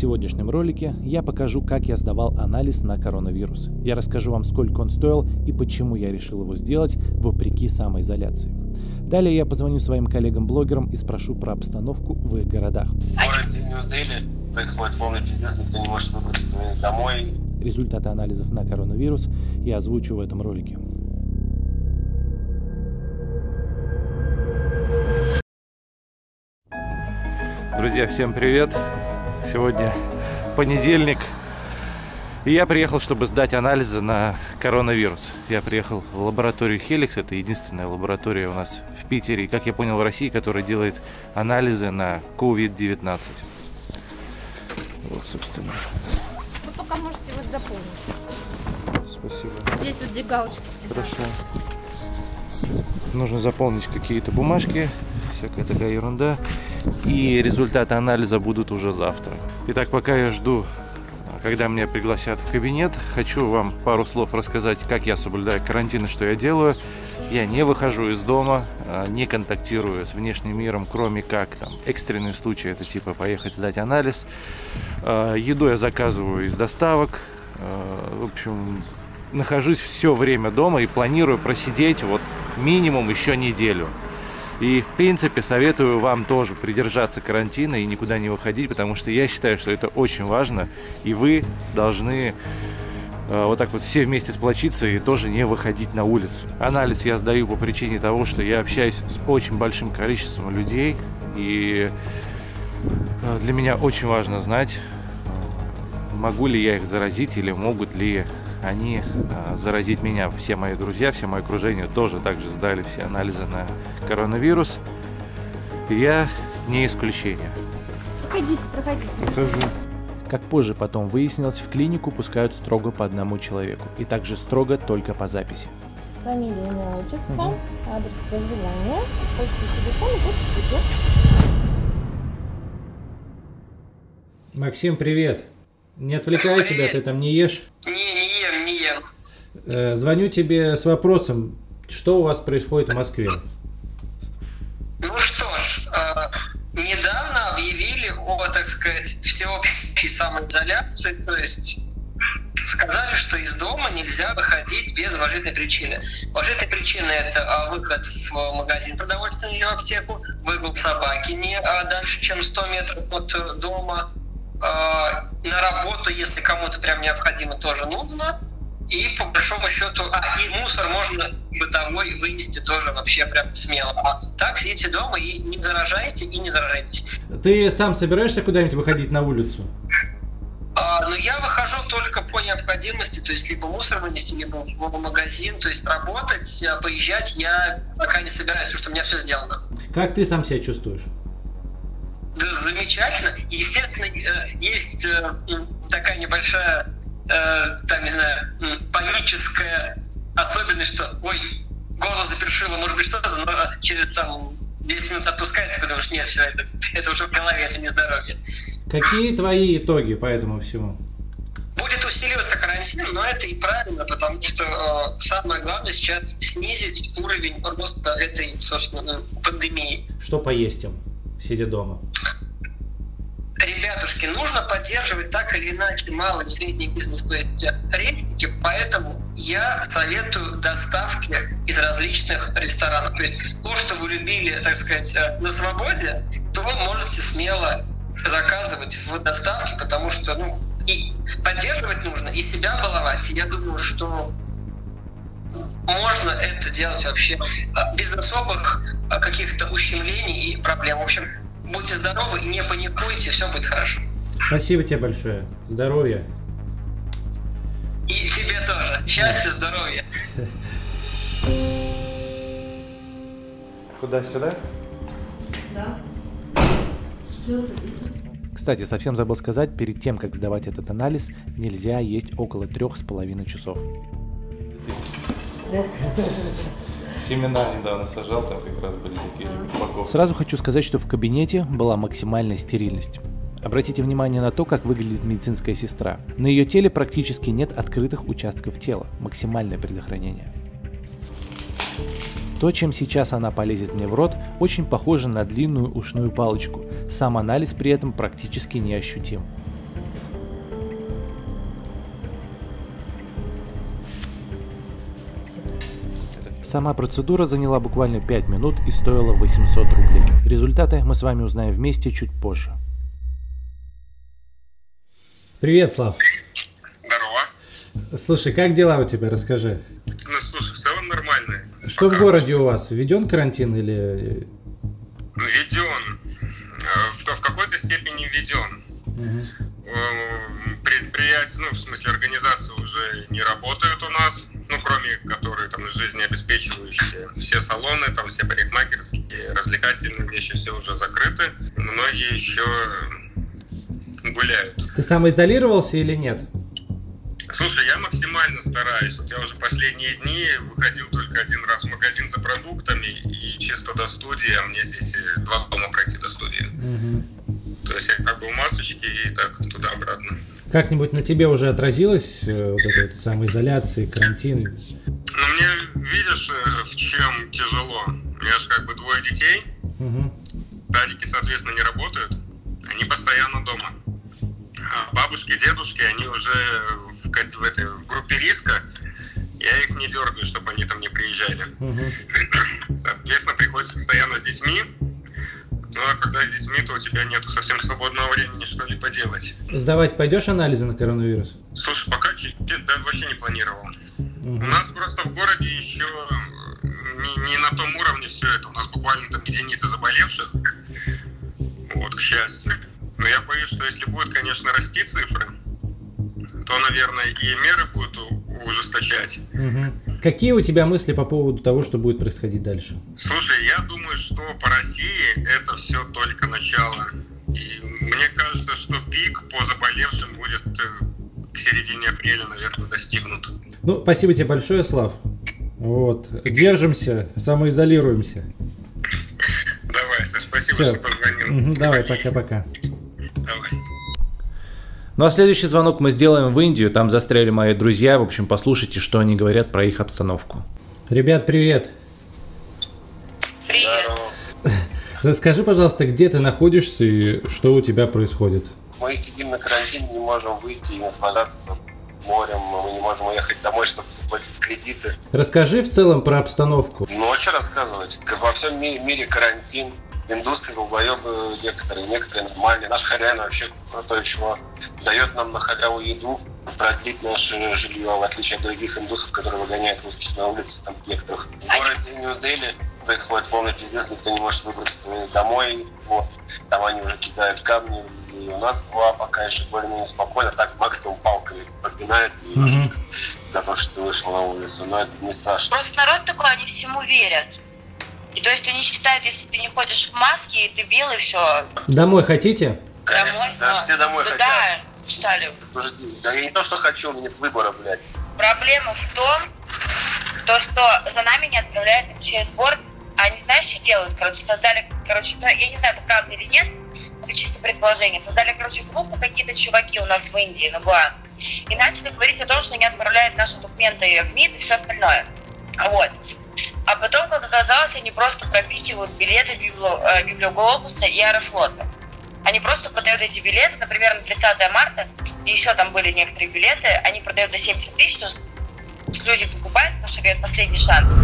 сегодняшнем ролике я покажу, как я сдавал анализ на коронавирус. Я расскажу вам, сколько он стоил и почему я решил его сделать вопреки самоизоляции. Далее я позвоню своим коллегам-блогерам и спрошу про обстановку в их городах. В городе Нью-Дели происходит полный пиздец, никто не может выбраться домой. Результаты анализов на коронавирус я озвучу в этом ролике. Друзья, всем привет! Сегодня понедельник, и я приехал, чтобы сдать анализы на коронавирус. Я приехал в лабораторию Helix, это единственная лаборатория у нас в Питере, и, как я понял, в России, которая делает анализы на COVID-19. Вот, собственно. Вы пока можете вот заполнить. Спасибо. Здесь вот где галочки. Хорошо. Нужно заполнить какие-то бумажки, всякая такая ерунда. И результаты анализа будут уже завтра. Итак, пока я жду, когда меня пригласят в кабинет, хочу вам пару слов рассказать, как я соблюдаю карантин и что я делаю. Я не выхожу из дома, а, не контактирую с внешним миром, кроме как там экстренные случаи, это типа поехать сдать анализ. А, еду я заказываю из доставок. А, В общем, нахожусь все время дома и планирую просидеть вот минимум еще неделю. И, в принципе, советую вам тоже придержаться карантина и никуда не выходить, потому что я считаю, что это очень важно, и вы должны э, вот так вот все вместе сплочиться и тоже не выходить на улицу. Анализ я сдаю по причине того, что я общаюсь с очень большим количеством людей, и э, для меня очень важно знать, могу ли я их заразить или могут ли они а, заразить меня. Все мои друзья, все мое окружение тоже также сдали все анализы на коронавирус. И я не исключение. Проходите, проходите. Как позже потом выяснилось, в клинику пускают строго по одному человеку. И также строго только по записи. Фамилия, имя, отчество, адрес проживания, почта, телефон и подпись. Максим, привет. Не отвлекай тебя, ты там не ешь. Не. Э, звоню тебе с вопросом, что у вас происходит в Москве? Ну что ж, э, недавно объявили о, так сказать, всеобщей самоизоляции, то есть сказали, что из дома нельзя выходить без уважительной причины. Уважительная причина – это а, выход в магазин продовольственный или в аптеку, выгул собаки не а, дальше, чем 100 метров от э, дома, а, на работу, если кому-то прям необходимо, тоже нужно. И по большому счету, а, и мусор можно бытовой вынести тоже вообще прям смело. А так сидите дома и не заражаете, и не заражайтесь. Ты сам собираешься куда-нибудь выходить на улицу? А, но я выхожу только по необходимости, то есть либо мусор вынести, либо в магазин, то есть работать, поезжать я пока не собираюсь, потому что у меня все сделано. Как ты сам себя чувствуешь? Да, замечательно. Естественно, э, есть э, такая небольшая, э, там, не знаю, паническая особенность, что, ой, горло запершило, может быть, что-то, но э, через там 10 минут отпускается, потому что нет, все, это, это уже в голове, это не здоровье. Какие твои итоги по этому всему? Будет усиливаться карантин, но это и правильно, потому что э, самое главное сейчас снизить уровень роста этой, собственно, пандемии. Что поесть им, сидя дома? Ребятушки, нужно поддерживать так или иначе малый и средний бизнес, то есть рейстики, поэтому я советую доставки из различных ресторанов. То есть то, что вы любили, так сказать, э, на свободе, то вы можете смело заказывать в доставке, потому что ну, и поддерживать нужно, и себя баловать. Я думаю, что можно это делать вообще э, без особых э, каких-то ущемлений и проблем. В общем, будьте здоровы, не паникуйте, все будет хорошо. Спасибо тебе большое. Здоровья. И тебе тоже. Счастья, здоровья. Куда сюда? Да. Кстати, совсем забыл сказать, перед тем, как сдавать этот анализ, нельзя есть около трех с половиной часов. Семена недавно сажал, там как раз были такие упаковки. Сразу хочу сказать, что в кабинете была максимальная стерильность. Обратите внимание на то, как выглядит медицинская сестра. На ее теле практически нет открытых участков тела. Максимальное предохранение. То, чем сейчас она полезет мне в рот, очень похоже на длинную ушную палочку. Сам анализ при этом практически неощутим. Сама процедура заняла буквально 5 минут и стоила 800 рублей. Результаты мы с вами узнаем вместе чуть позже. Привет, Слав. Здорово. Слушай, как дела у тебя? Расскажи. Ну, слушай, в целом нормально. Что Пока в городе у вас? Введен карантин или... Введен. Э, В, в какой-то степени введен. Э, Предприятия, ну, в смысле, организации уже не работают у нас, кроме которые там жизнеобеспечивающие. Все салоны, там все парикмахерские, развлекательные вещи, все уже закрыты. Многие еще гуляют. Ты самоизолировался или нет? Слушай, я максимально стараюсь. Вот я уже последние дни выходил только один раз в магазин за продуктами и чисто до студии, а мне здесь э, два дома пройти до студии. Мгм. То есть я как бы в масочке и так. Как-нибудь на тебе уже отразилось э, вот эта вот самоизоляция, карантин? Но мне, видишь, э, в чем тяжело? У меня же как бы двое детей, Мгм. садики, соответственно, не работают. Они постоянно дома. А бабушки, дедушки, они уже в, в этой в группе риска. Я их не дергаю, чтобы они там не приезжали. Мгм. Соответственно, приходится постоянно с детьми. Ну а когда с детьми, то у тебя нет совсем свободного времени что-либо делать. Сдавать пойдешь анализы на коронавирус? Слушай, пока да, вообще не планировал. Мгм. У нас просто в городе еще не, не на том уровне все это. У нас буквально там единицы заболевших. Вот, к счастью. Но я боюсь, что если будут, конечно, расти цифры, то, наверное, и меры будут ужесточать. Мгм. Какие у тебя мысли по поводу того, что будет происходить дальше? Слушай, я думаю, что по России это все только начало. И мне кажется, что пик по заболевшим будет э, к середине апреля, наверное, достигнут. Ну, спасибо тебе большое, Слав. Вот. Держимся, самоизолируемся. Давай, Саш, спасибо, Всё. что позвонил. Мгм, Давай, пока-пока. Ну а следующий звонок мы сделаем в Индию. Там застряли мои друзья. В общем, послушайте, что они говорят про их обстановку. Ребят, привет. Привет. Расскажи, пожалуйста, где ты находишься и что у тебя происходит? Мы сидим на карантине, не можем выйти и наслаждаться морем, мы не можем уехать домой, чтобы заплатить кредиты. Расскажи в целом про обстановку. Ну, а что рассказывать? Во всем ми- мире карантин, индусы, долбоебы некоторые, некоторые нормальные. Наш хозяин вообще крутой чего дает нам на халяву еду, продлить наше жилье, в отличие от других индусов, которые выгоняют русских на улице, там некоторых. В городе Нью-Дели происходит полный пиздец, никто не может выбраться домой, вот. там они уже кидают камни, и у нас была пока еще более-менее спокойно, так максимум палками подпинают и Мгм. за то, что ты вышел на улицу, но это не страшно. Просто народ такой, они всему верят. И то есть они считают, если ты не ходишь в маске, и ты белый, все, Домой хотите? Конечно, домой. да, все домой да, хотят. Да, писали. Подожди, да я не то, что хочу, у меня нет выбора, блядь. Проблема в том, то, что за нами не отправляют через борт, а они знаешь, что делают? Короче, создали, короче, ну, я не знаю, это правда или нет, это чисто предположение. Создали, короче, группу какие-то чуваки у нас в Индии, на Гуа, и начали говорить о том, что они отправляют наши документы в МИД и все остальное. Вот. А потом, как оказалось, они просто пропихивают билеты э, Библиоглобуса и Аэрофлота. Они просто продают эти билеты, например, на 30 марта, и еще там были некоторые билеты, они продают за 70 тысяч, люди покупают, потому что говорят, последний шанс.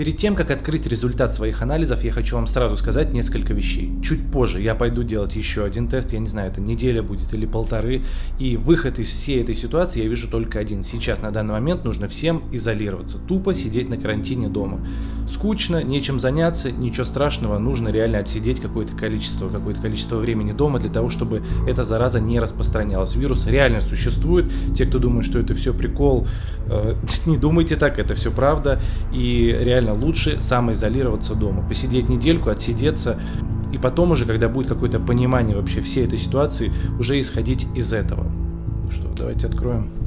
Перед тем, как открыть результат своих анализов, я хочу вам сразу сказать несколько вещей. Чуть позже я пойду делать еще один тест, я не знаю, это неделя будет или полторы, и выход из всей этой ситуации я вижу только один. Сейчас, на данный момент, нужно всем изолироваться, тупо сидеть на карантине дома. Скучно, нечем заняться, ничего страшного, нужно реально отсидеть какое-то количество, какое-то количество времени дома для того, чтобы эта зараза не распространялась. Вирус реально существует, те, кто думает, что это все прикол, э, не думайте так, это все правда, и реально лучше самоизолироваться дома, посидеть недельку, отсидеться, и потом уже, когда будет какое-то понимание вообще всей этой ситуации, уже исходить из этого. Что, давайте откроем